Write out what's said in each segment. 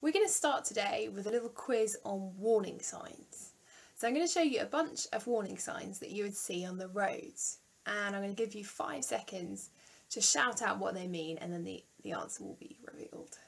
We're going to start today with a little quiz on warning signs. So I'm going to show you a bunch of warning signs that you would see on the roads and I'm going to give you five seconds to shout out what they mean and then the, the answer will be revealed.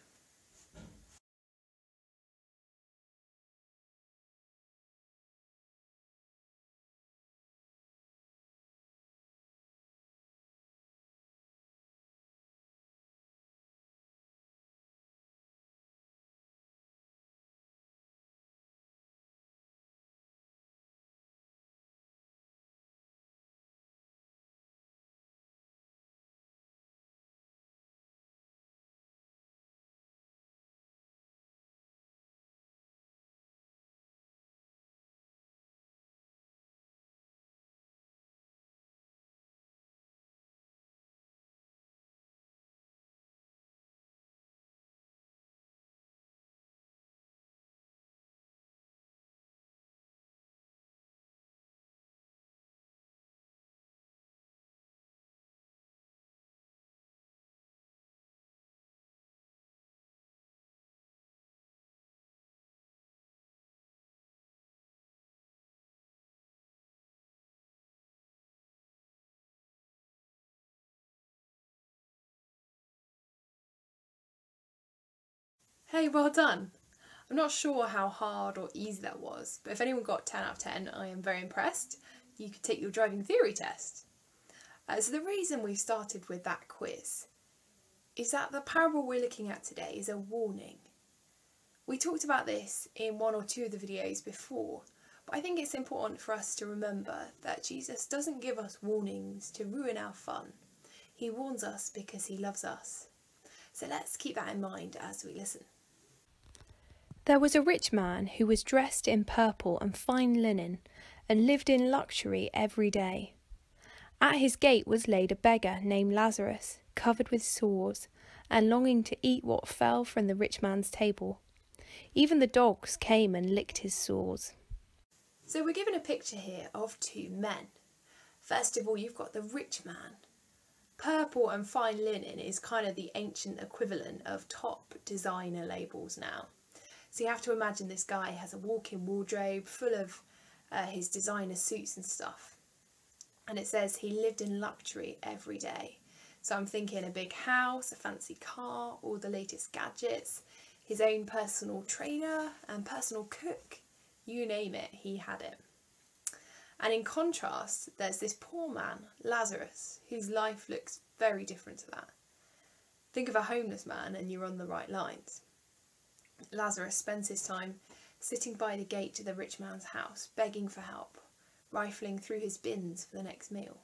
Hey, well done! I'm not sure how hard or easy that was, but if anyone got 10 out of 10, I am very impressed. You could take your driving theory test. Uh, so the reason we started with that quiz is that the parable we're looking at today is a warning. We talked about this in one or two of the videos before, but I think it's important for us to remember that Jesus doesn't give us warnings to ruin our fun. He warns us because he loves us. So let's keep that in mind as we listen. There was a rich man who was dressed in purple and fine linen, and lived in luxury every day. At his gate was laid a beggar named Lazarus, covered with sores, and longing to eat what fell from the rich man's table. Even the dogs came and licked his sores. So we're given a picture here of two men. First of all, you've got the rich man. Purple and fine linen is kind of the ancient equivalent of top designer labels now. So you have to imagine this guy has a walk-in wardrobe full of uh, his designer suits and stuff. And it says he lived in luxury every day. So I'm thinking a big house, a fancy car, all the latest gadgets, his own personal trainer and personal cook, you name it, he had it. And in contrast, there's this poor man, Lazarus, whose life looks very different to that. Think of a homeless man and you're on the right lines. Lazarus spends his time sitting by the gate to the rich man's house, begging for help, rifling through his bins for the next meal.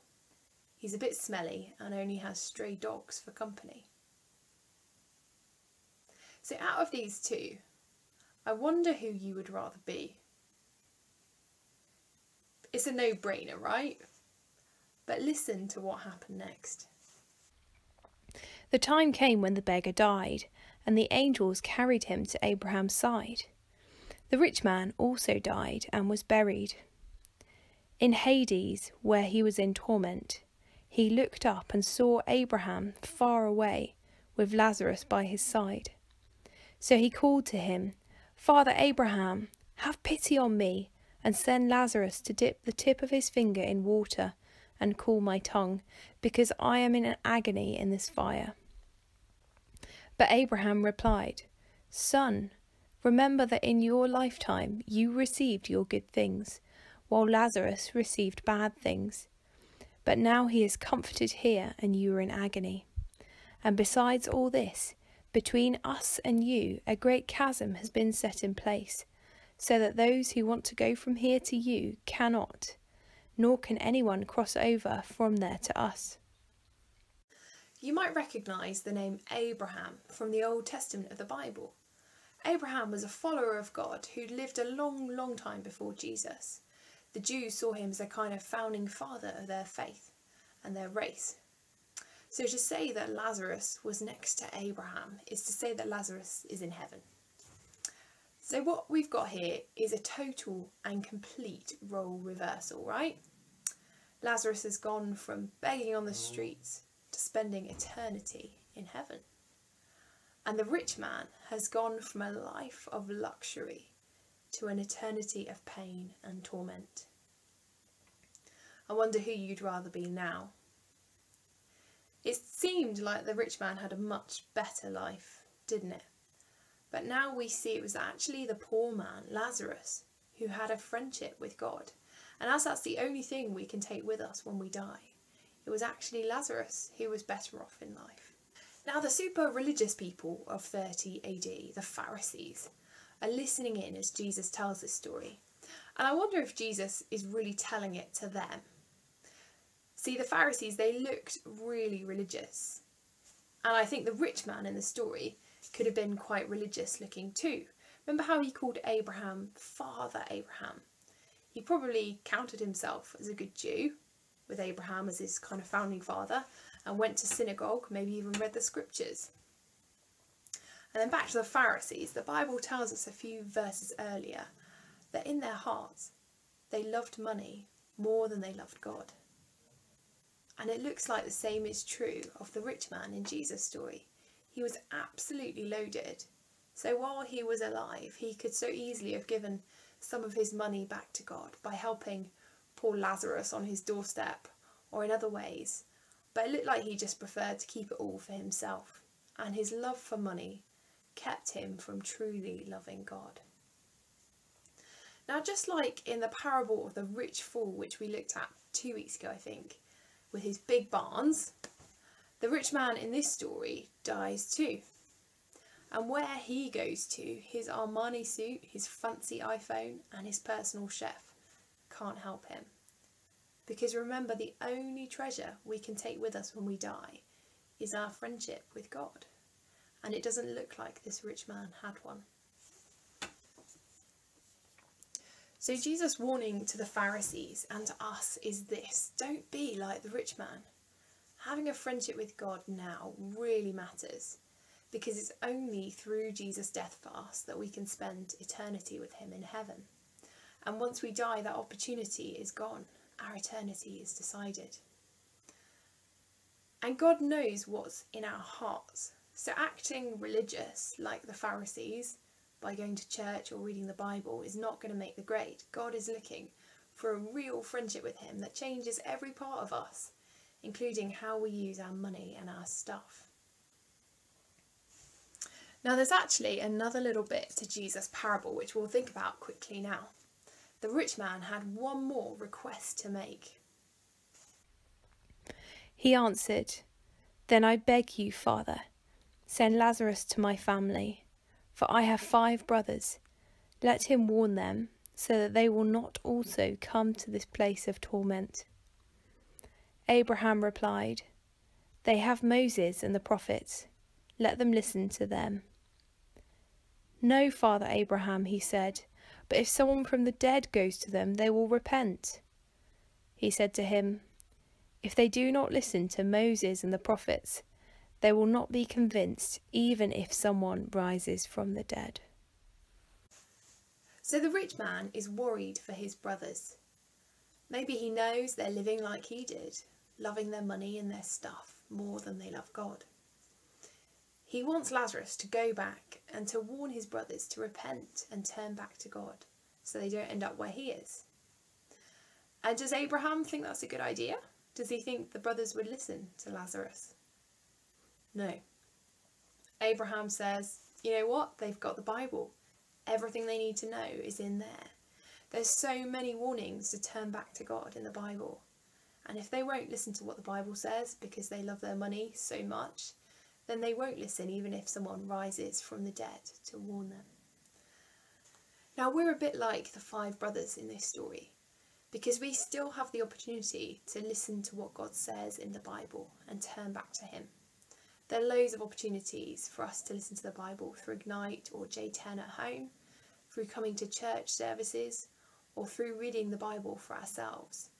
He's a bit smelly and only has stray dogs for company. So out of these two, I wonder who you would rather be. It's a no-brainer, right? But listen to what happened next. The time came when the beggar died, and the angels carried him to Abraham's side. The rich man also died and was buried. In Hades, where he was in torment, he looked up and saw Abraham far away with Lazarus by his side. So he called to him, Father Abraham, have pity on me, and send Lazarus to dip the tip of his finger in water and cool my tongue, because I am in an agony in this fire. But Abraham replied, Son, remember that in your lifetime you received your good things, while Lazarus received bad things. But now he is comforted here, and you are in agony. And besides all this, between us and you a great chasm has been set in place, so that those who want to go from here to you cannot, nor can anyone cross over from there to us. You might recognise the name Abraham from the Old Testament of the Bible. Abraham was a follower of God who'd lived a long, long time before Jesus. The Jews saw him as a kind of founding father of their faith and their race. So to say that Lazarus was next to Abraham is to say that Lazarus is in heaven. So what we've got here is a total and complete role reversal, right? Lazarus has gone from begging on the mm. streets to spending eternity in heaven. And the rich man has gone from a life of luxury to an eternity of pain and torment. I wonder who you'd rather be now. It seemed like the rich man had a much better life, didn't it? But now we see it was actually the poor man, Lazarus, who had a friendship with God. And as that's the only thing we can take with us when we die, it was actually Lazarus who was better off in life. Now, the super religious people of 30 AD, the Pharisees, are listening in as Jesus tells this story. And I wonder if Jesus is really telling it to them. See, the Pharisees, they looked really religious. And I think the rich man in the story could have been quite religious looking too. Remember how he called Abraham Father Abraham? He probably counted himself as a good Jew, with Abraham as his kind of founding father, and went to synagogue, maybe even read the scriptures. And then back to the Pharisees, the Bible tells us a few verses earlier that in their hearts they loved money more than they loved God. And it looks like the same is true of the rich man in Jesus' story. He was absolutely loaded. So while he was alive, he could so easily have given some of his money back to God by helping poor Lazarus on his doorstep or in other ways. But it looked like he just preferred to keep it all for himself. And his love for money kept him from truly loving God. Now, just like in the parable of the rich fool, which we looked at two weeks ago, I think, with his big barns, the rich man in this story dies too. And where he goes to, his Armani suit, his fancy iPhone, and his personal chef can't help him. Because remember, the only treasure we can take with us when we die is our friendship with God and it doesn't look like this rich man had one. So, Jesus' warning to the Pharisees and to us is this don't be like the rich man. Having a friendship with God now really matters because it's only through Jesus' death us that we can spend eternity with Him in heaven. And once we die, that opportunity is gone, our eternity is decided. And God knows what's in our hearts. So, acting religious like the Pharisees by going to church or reading the Bible is not going to make the grade. God is looking for a real friendship with Him that changes every part of us, including how we use our money and our stuff. Now, there's actually another little bit to Jesus' parable which we'll think about quickly now. The rich man had one more request to make. He answered, Then I beg you, Father Send Lazarus to my family, for I have five brothers. Let him warn them, so that they will not also come to this place of torment. Abraham replied, They have Moses and the prophets. Let them listen to them. No, Father Abraham, he said, but if someone from the dead goes to them, they will repent. He said to him, If they do not listen to Moses and the prophets, they will not be convinced even if someone rises from the dead. So the rich man is worried for his brothers. Maybe he knows they're living like he did, loving their money and their stuff more than they love God. He wants Lazarus to go back and to warn his brothers to repent and turn back to God so they don't end up where he is. And does Abraham think that's a good idea? Does he think the brothers would listen to Lazarus? No. Abraham says, you know what? They've got the Bible. Everything they need to know is in there. There's so many warnings to turn back to God in the Bible. And if they won't listen to what the Bible says because they love their money so much, then they won't listen even if someone rises from the dead to warn them. Now, we're a bit like the five brothers in this story because we still have the opportunity to listen to what God says in the Bible and turn back to Him. There are loads of opportunities for us to listen to the Bible through Ignite or J10 at home, through coming to church services, or through reading the Bible for ourselves.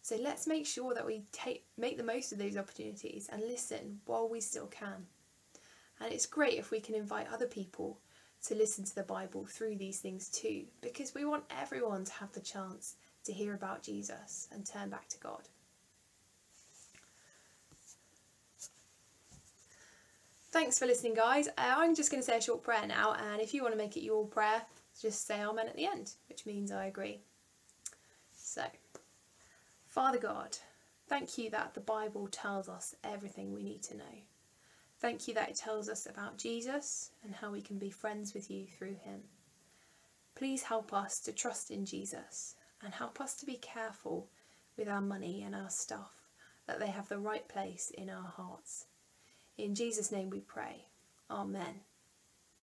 So let's make sure that we take make the most of those opportunities and listen while we still can. And it's great if we can invite other people to listen to the Bible through these things too, because we want everyone to have the chance to hear about Jesus and turn back to God. thanks for listening, guys. Uh, I'm just going to say a short prayer now, and if you want to make it your prayer, just say Amen at the end, which means I agree. So, Father God, thank you that the Bible tells us everything we need to know. Thank you that it tells us about Jesus and how we can be friends with you through him. Please help us to trust in Jesus and help us to be careful with our money and our stuff, that they have the right place in our hearts. In Jesus' name we pray. Amen.